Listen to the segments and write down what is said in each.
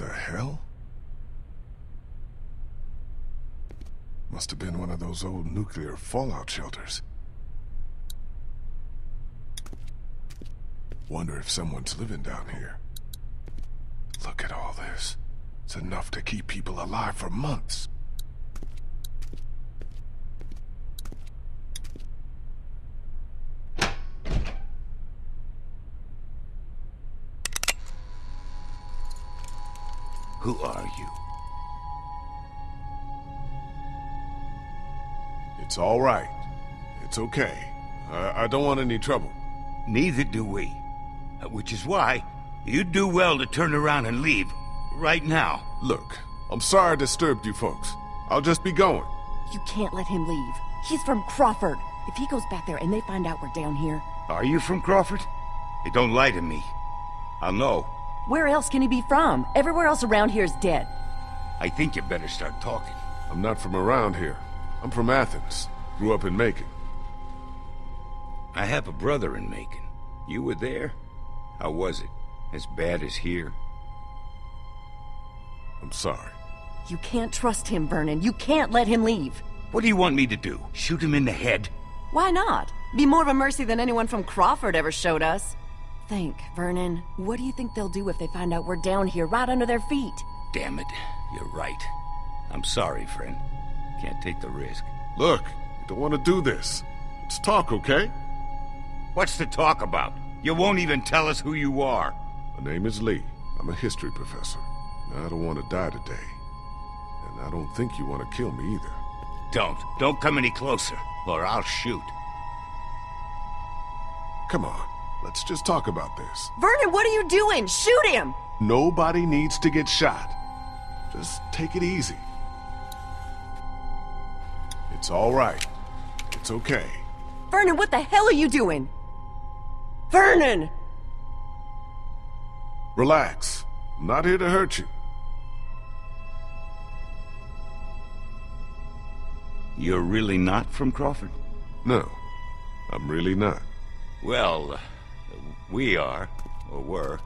the hell? Must have been one of those old nuclear fallout shelters. Wonder if someone's living down here. Look at all this. It's enough to keep people alive for months. Who are you? It's all right. It's okay. I, I don't want any trouble. Neither do we. Uh, Which is why you'd do well to turn around and leave. Right now. Look, I'm sorry I disturbed you folks. I'll just be going. You can't let him leave. He's from Crawford. If he goes back there and they find out we're down here, Are you from Crawford? Hey, don't lie to me. I'll know. Where else can he be from? Everywhere else around here is dead. I think you better start talking. I'm not from around here. I'm from Athens. Grew up in Macon. I have a brother in Macon. You were there? How was it? As bad as here? I'm sorry. You can't trust him, Vernon. You can't let him leave. What do you want me to do? Shoot him in the head? Why not? Be more of a mercy than anyone from Crawford ever showed us. Think, Vernon. What do you think they'll do if they find out we're down here, right under their feet? Damn it. You're right. I'm sorry, friend. Can't take the risk. Look, I don't want to do this. Let's talk, okay? What's to talk about? You won't even tell us who you are. My name is Lee. I'm a history professor. And I don't want to die today. And I don't think you want to kill me either. Don't. Don't come any closer, or I'll shoot. Come on, let's just talk about this. Vernon, what are you doing? Shoot him! Nobody needs to get shot. Just take it easy. It's all right. It's okay. Vernon, what the hell are you doing? Vernon! Relax. I'm not here to hurt you. You're really not from Crawford? No, I'm really not. Well, uh, we are, or were.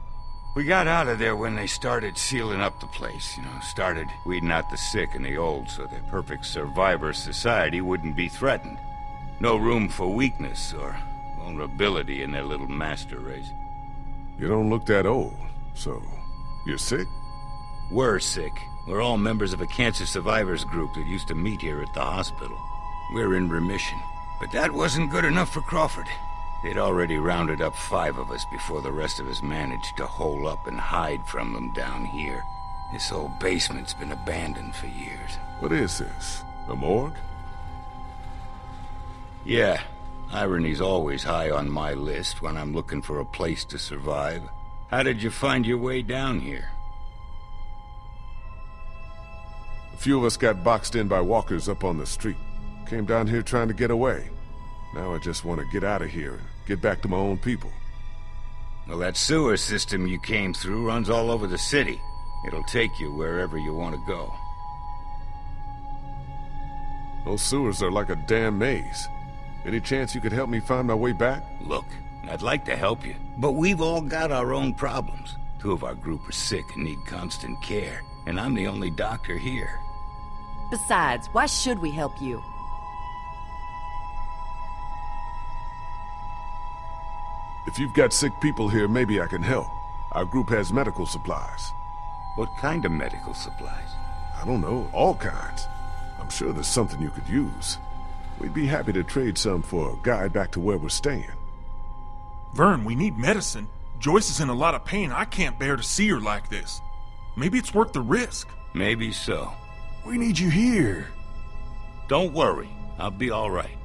We got out of there when they started sealing up the place, you know, started weeding out the sick and the old so the perfect survivor society wouldn't be threatened. No room for weakness or vulnerability in their little master race. You don't look that old, so you're sick? We're sick. We're all members of a cancer survivors group that used to meet here at the hospital. We're in remission. But that wasn't good enough for Crawford. They'd already rounded up five of us before the rest of us managed to hole up and hide from them down here. This old basement's been abandoned for years. What is this? A morgue? Yeah, irony's always high on my list when I'm looking for a place to survive. How did you find your way down here? A few of us got boxed in by walkers up on the street. Came down here trying to get away. Now I just want to get out of here and get back to my own people. Well, that sewer system you came through runs all over the city. It'll take you wherever you want to go. Those sewers are like a damn maze. Any chance you could help me find my way back? Look, I'd like to help you, but we've all got our own problems. Two of our group are sick and need constant care, and I'm the only doctor here. Besides, why should we help you? If you've got sick people here, maybe I can help. Our group has medical supplies. What kind of medical supplies? I don't know, all kinds. I'm sure there's something you could use. We'd be happy to trade some for a guide back to where we're staying. Vern, we need medicine. Joyce is in a lot of pain. I can't bear to see her like this. Maybe it's worth the risk. Maybe so. We need you here. Don't worry, I'll be all right.